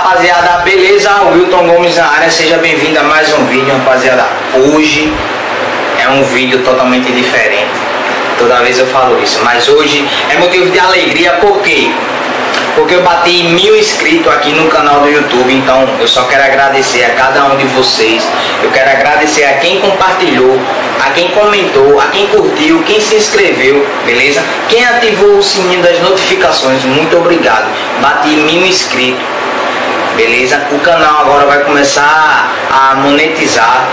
rapaziada, beleza? Wilton Gomes na área, seja bem-vindo a mais um vídeo, rapaziada. Hoje é um vídeo totalmente diferente. Toda vez eu falo isso, mas hoje é motivo de alegria, por quê? Porque eu bati mil inscritos aqui no canal do YouTube, então eu só quero agradecer a cada um de vocês. Eu quero agradecer a quem compartilhou, a quem comentou, a quem curtiu, quem se inscreveu, beleza? Quem ativou o sininho das notificações, muito obrigado. Bati mil inscritos beleza? O canal agora vai começar a monetizar.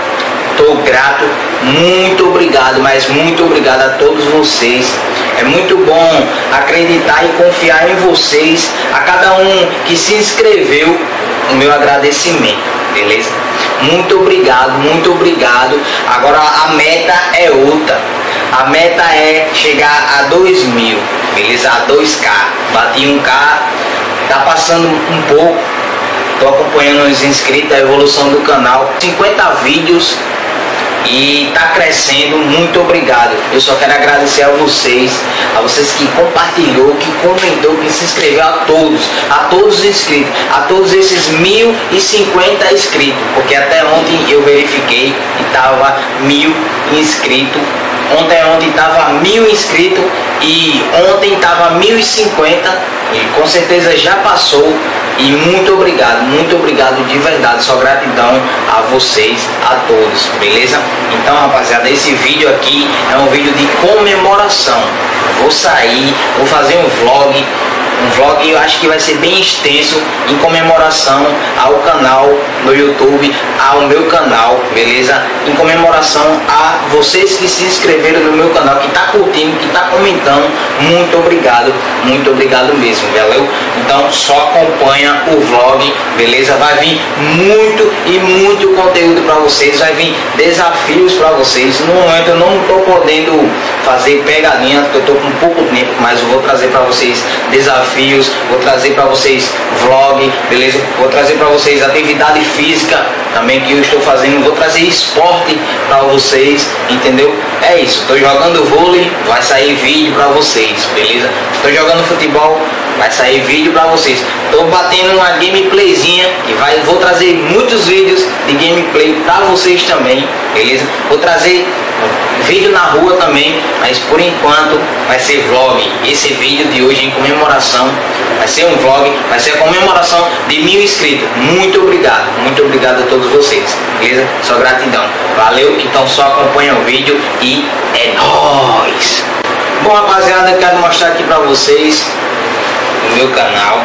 Estou grato, muito obrigado, mas muito obrigado a todos vocês. É muito bom acreditar e confiar em vocês, a cada um que se inscreveu, o meu agradecimento, beleza? Muito obrigado, muito obrigado. Agora a meta é outra. A meta é chegar a 2 mil, beleza? A 2K. Bati um K, tá passando um pouco, Estou acompanhando os inscritos, a evolução do canal. 50 vídeos e está crescendo. Muito obrigado. Eu só quero agradecer a vocês, a vocês que compartilhou, que comentou, que se inscreveu, a todos, a todos os inscritos, a todos esses 1050 inscritos, porque até ontem eu verifiquei e estava mil inscritos. Ontem ontem estava mil inscritos e ontem estava 1050 e com certeza já passou e muito obrigado, muito obrigado de verdade, só gratidão a vocês, a todos, beleza? Então rapaziada, esse vídeo aqui é um vídeo de comemoração. Vou sair, vou fazer um vlog um vlog eu acho que vai ser bem extenso em comemoração ao canal no YouTube, ao meu canal, beleza? Em comemoração a vocês que se inscreveram no meu canal, que está curtindo, que está comentando, muito obrigado, muito obrigado mesmo, valeu? Então só acompanha o vlog, beleza? Vai vir muito e muito conteúdo para vocês, vai vir desafios para vocês. No momento eu não estou podendo fazer pegadinha, porque eu estou com pouco tempo, mas eu vou trazer para vocês desafios desafios, vou trazer para vocês vlog, beleza? Vou trazer para vocês atividade física também que eu estou fazendo, vou trazer esporte para vocês, entendeu? É isso, estou jogando vôlei, vai sair vídeo para vocês, beleza? Estou jogando futebol, vai sair vídeo para vocês. Estou batendo uma gameplayzinha e vai, vou trazer muitos vídeos de gameplay para vocês também, beleza? Vou trazer vídeo na rua também, mas por enquanto vai ser vlog. Esse vídeo de hoje em comemoração vai ser um vlog, vai ser a comemoração de mil inscritos. Muito obrigado, muito obrigado a todos vocês, beleza? Só gratidão. Valeu então só acompanha o vídeo e é nóis! Bom rapaziada, quero mostrar aqui pra vocês o meu canal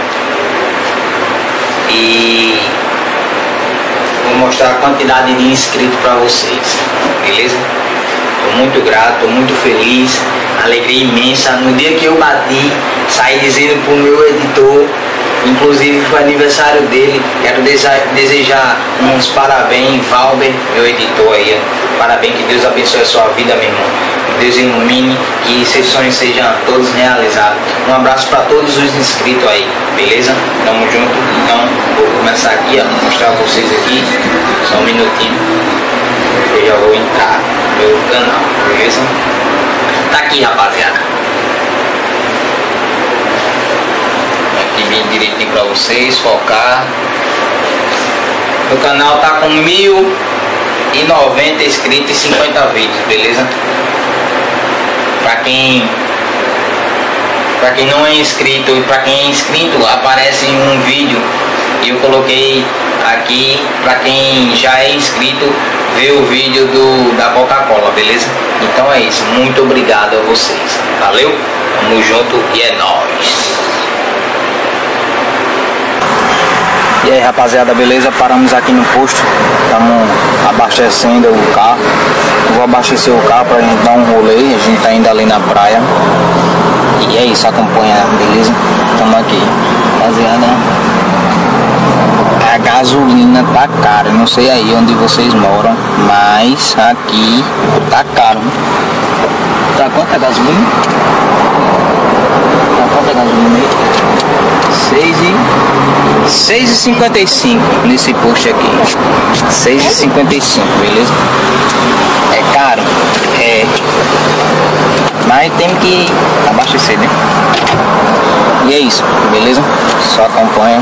e vou mostrar a quantidade de inscritos para vocês, beleza? Estou muito grato, muito feliz, alegria imensa. No dia que eu bati, saí dizendo pro meu editor, inclusive foi aniversário dele, quero desejar uns parabéns, Valber, meu editor aí. Parabéns, que Deus abençoe a sua vida, meu irmão. Deus ilumine, que seus sonhos sejam todos realizados. Um abraço para todos os inscritos aí, beleza? Tamo junto. Então, vou começar aqui, ó, mostrar pra vocês aqui. Só um minutinho. Eu já vou entrar meu canal, beleza? Tá aqui, rapaziada. Aqui bem direitinho pra vocês, focar. O canal tá com mil e noventa inscritos e 50 vídeos, beleza? Pra quem para quem não é inscrito e para quem é inscrito aparece um vídeo eu coloquei aqui para quem já é inscrito ver o vídeo do, da Coca-Cola, beleza? Então é isso, muito obrigado a vocês, valeu? Tamo junto e é nóis! E aí rapaziada, beleza? Paramos aqui no posto, estamos abastecendo o carro. Vou abastecer o carro pra gente dar um rolê, a gente tá indo ali na praia. E é isso, acompanha, beleza? Estamos aqui. Rapaziada, a gasolina tá cara. Não sei aí onde vocês moram, mas aqui tá caro. Tá quanto a gasolina? Tá quanto a gasolina aí? 6 e 6 e 55 nesse posto aqui. 6 e 55, beleza? É caro? É. Mas tem que abastecer, né? E é isso, beleza? Só acompanha.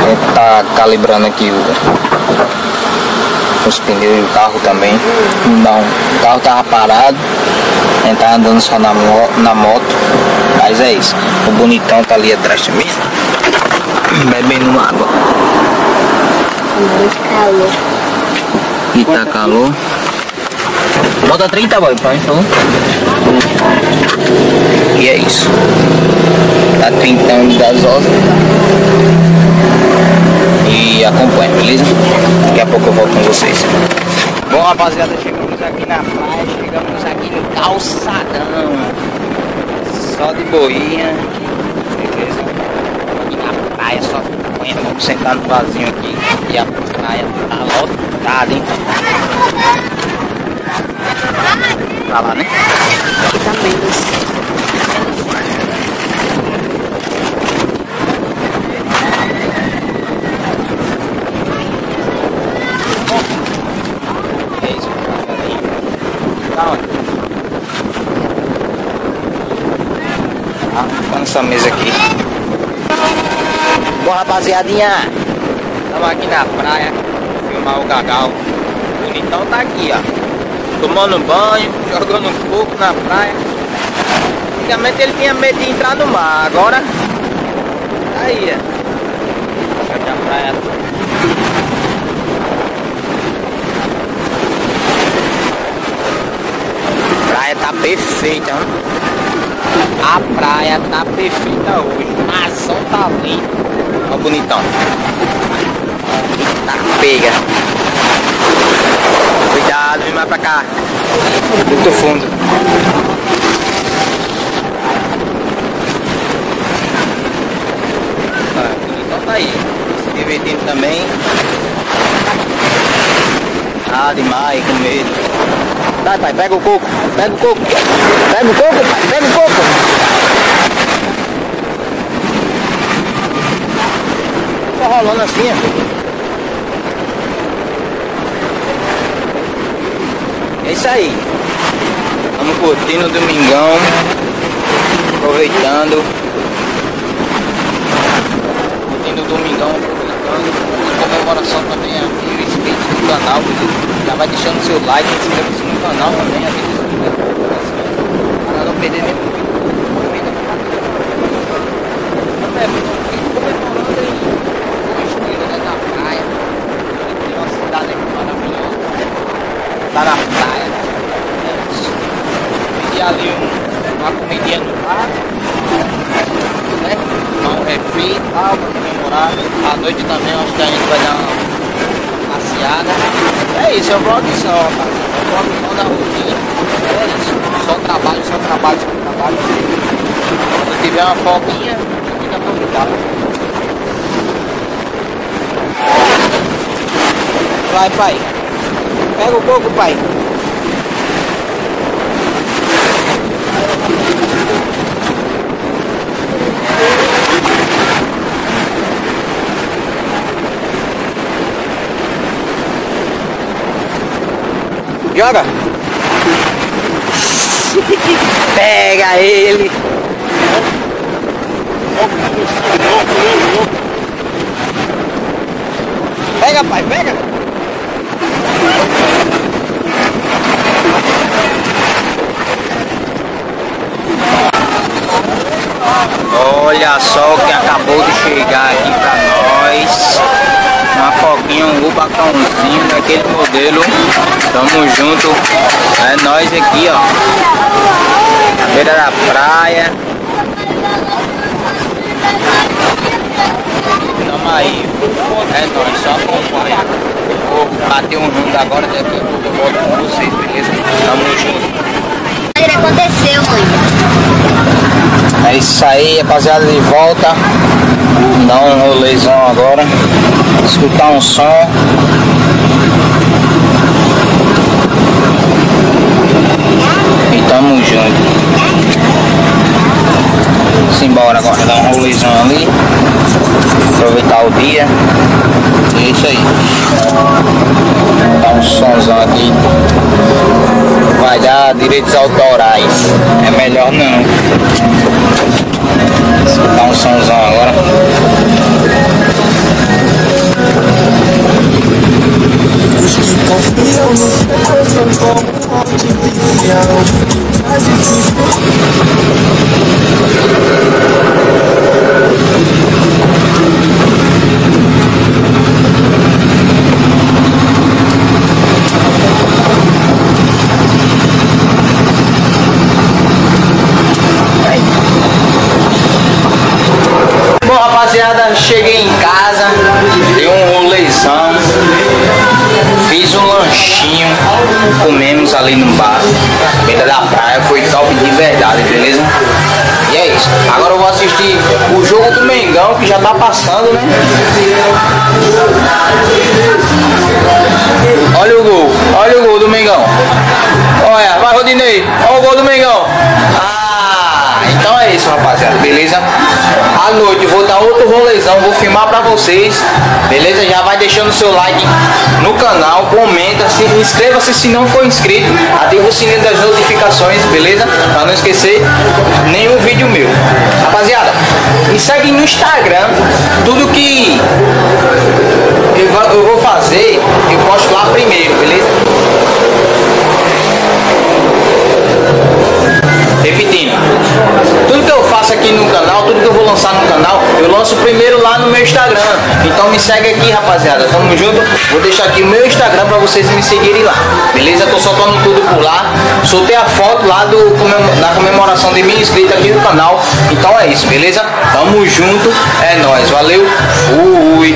A gente tá calibrando aqui o, os pneus do carro também. Não, o carro tava parado. A gente tá andando só na, na moto. Mas é isso. O bonitão tá ali atrás também. Bebendo água. Muito calor. E tá calor. Bota 30, boy, pra mim, favor. E é isso. Tá 30 de gasosa. E acompanha, beleza? Daqui a pouco eu volto com vocês. Bom, rapaziada, chegamos aqui na praia, chegamos aqui no calçadão. Só de boinha. Beleza? Aqui na praia, só. Vamos sentar no vasinho aqui. E a praia tá lotada, hein? Pra lá, né? Aqui tá menos. É isso, aí. Tá onde? Nessa mesa aqui. Bom, rapaziadinha, estamos aqui na praia, filmar o Gagal. O bonitão tá aqui, ó. Tomando banho, jogando um pouco na praia. Antigamente ele tinha medo de entrar no mar, agora tá aí, ó. Aqui a praia praia tá perfeita, hein? A praia tá perfeita hoje. O marzão tá lindo. Ó, bonitão. Tá pega. Cuidado, vem mais pra cá. Muito fundo. O bonitão tá aí. Se divertindo também. Ah, demais, com medo. Vai, pai, pega o coco, pega o coco, pega o coco, pai, pega o coco. Tá rolando assim, ó. É isso aí. Vamos curtindo o domingão, aproveitando. Curtindo o domingão, aproveitando. E comemoração também aqui, o inscrito do canal. Já vai deixando seu like, se inscreva-se no canal também, os notificações, para não perder nenhum vídeo. O. Tá na praia. Pedir ali um, uma comidinha no bar. Né? Um refri e para comemorar. À noite também acho que a gente vai dar uma passeada. É isso, é o vlog só, rapaz. É o vlog só da rotina. É isso. Só trabalho, só trabalho, só trabalho. Quando tiver uma folguinha, fica convidado. Vai, pai. Pega o coco, pai. Joga! Pega ele! Pega, pai, pega! Olha só o que acabou de chegar aqui pra nós. Uma coquinha, um rubacãozinho daquele modelo. Tamo junto. É nós aqui, ó. Na beira da praia. Tamo aí. É nóis, só acompanha. Vou bater um rundo agora, daqui a pouco eu volto com vocês, beleza? Tamo junto. Aconteceu, mãe. É isso aí, rapaziada, de volta. Dar um rolezão agora. Escutar um som. E tamo junto. Simbora agora, dar um rolezão ali. Aproveitar o dia. E é isso aí. Dar um somzão aqui. Vai dar direitos autorais. É melhor não. Dá um somzão agora. Confiam no segredo como artificial É difícil comemos ali no bar, beira da praia, foi top de verdade, beleza? E é isso. Agora eu vou assistir o jogo do Mengão, que já tá passando, né? Olha o gol, olha o gol do Mengão. Olha, vai Rodinei, olha o gol do Mengão. Isso, rapaziada, beleza? À noite vou dar outro rolezão, vou filmar pra vocês, beleza? Já vai deixando seu like no canal, comenta, se inscreva-se se não for inscrito, ativa o sininho das notificações, beleza? Pra não esquecer nenhum vídeo meu. Rapaziada, me segue no Instagram, tudo que Instagram. Então me segue aqui, rapaziada. Tamo junto. Vou deixar aqui o meu Instagram pra vocês me seguirem lá. Beleza? Tô soltando tudo por lá. Soltei a foto lá do, da comemoração de mil inscritos aqui no canal. Então é isso, beleza? Tamo junto. É nóis. Valeu. Fui.